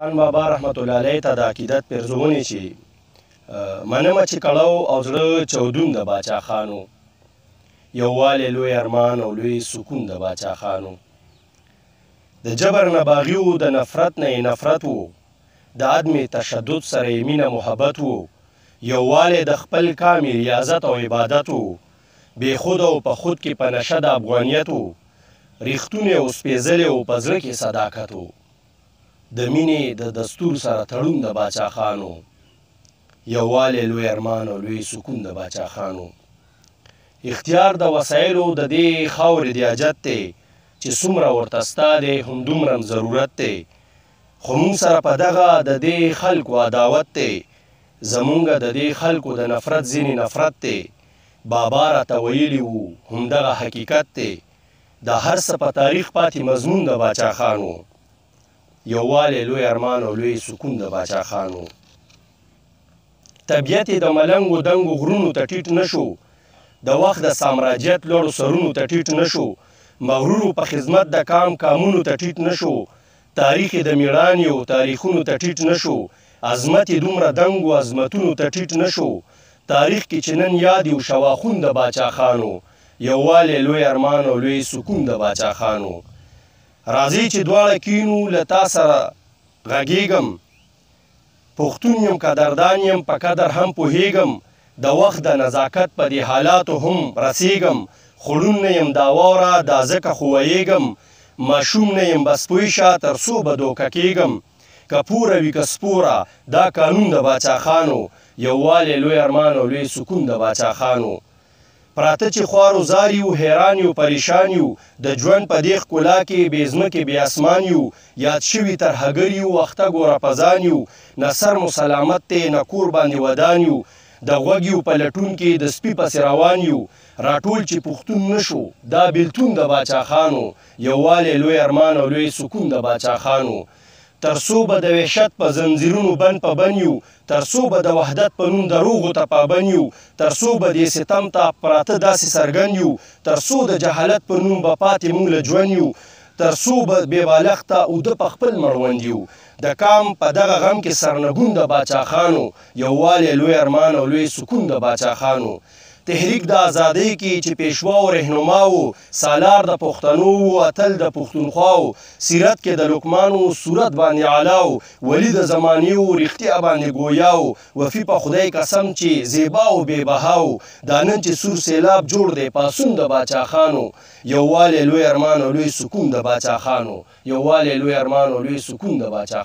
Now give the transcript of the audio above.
خان بابا رحمت الله علیه ته د عقیدت پرزونې چې منمه چې کړو او زړه چودون د باچا خانو یووالی لوی ارمان او لوی سکون د باچا خانو د جبر نه باغي وو د نفرت نه یې نفرت وو د عدم تشدد سره یې مینه محبت وو یووالی د خپل کام ریاضت او عبادت وو بې خود او په خود کې په نشه د افغانیت وو ریښتونی او سپېځلی او په زړه کې صداقت وو د مینې د دستور سره تړون د باچا خان و یووالی لوی ارمان او لوی سکون د باچا خان و اختیار د وسایلو د دې خاورې دی اجت دی چې څومره ورته ستا دی همدومره هم ضرورت دی خو مونږ سره په دغه د دې خلکو عداوت دی زمونږ د دې خلکو د نفرت ځینې نفرت دی بابا راته ویلي وو همدغه حقیقت دی دا هر څه په تاریخ پاتې مضمون د باچا خان و. یووالی لوی ارمان او لوی سکون د باچا خان و. طبیعت یې د ملنګو دنګو غرونو ته ټیټ نه شو، د وخت د سامراجیت لوړو سرونو ته ټیټ نه شو، مغرورو په خدمت د کام کامونو ته ټیټ نه شو، تاریخ یې د میړانیو تاریخونو ته ټیټ نه شو، عظمت یې دومره دنګو عظمتونو ته ټیټ نه شو، تاریخ کې چې نن یاد یو شواخون د باچاخانو، یووالی لوی ارمان او لوی سکون د باچاخانو. راځئ چې دواړه کینو له تا سره غږیږم. پښتون یم قدردان یم په قدر هم پوهیږم د وخت د نزاکت په دې حالاتو هم رسیږم خو ړوند نه یم دا واوره دا ځکه خو وییږم ماشوم نه یم بس پوه شه تر څو به دوکه کیږم که پوره وي که سپوره دا قانون د باچاخانو یووالی لوی ارمان او لوی سکون د باچاخانو پراته چې خوار و زار یو، حیران یو، پریشان یو، د ژوند په دې ښکلا کې بې ځمکې بې اسمان یو، یاد شوي ترهګر یو، اخته ګوره په ځان یو، نه سر مو سلامت دی، نه کور باندې ودان یو، د غوږیو په لټون کې د سپي پسې روان یو، راټول چې پښتون نه شو، دا بېلتون د باچاخانو، یووالی لوی ارمان او لوی سکون د باچاخانو. تر څو به دوحشت په زنځیرونو بند په بند یو تر څو به دوحدت په نوم دروغو ته پابند یو تر څو به دستم تاب پراته داسې څرګند یو تر څو د جهالت په نوم به پاتې مونږ له ژوند یو تر څو به بې بالښته اوده په خپل مړوند یو د قام په دغه غم کې سرنګون د باچاخانو یووالی لوی ارمان او لوی سکون د باچاخانو تحریک د ازادۍ کې چې پیشوا او رهنما وو سالار د پښتنو وو اتل د پښتونخوا وو سیرت کې د لقمان وو صورت باندې اعلی وو ولي د زمانې وو رښتیا باندې ګویا وو وفي په خدای قسم چې زیبا او بې بها وو دا نن چې سور سیلاب جوړ دی پاڅون د باچاخانو یووالی لوی ارمان او لوی سکون د باچاخانو یووالی لوی ارمان او لوی سکون د باچاخانو.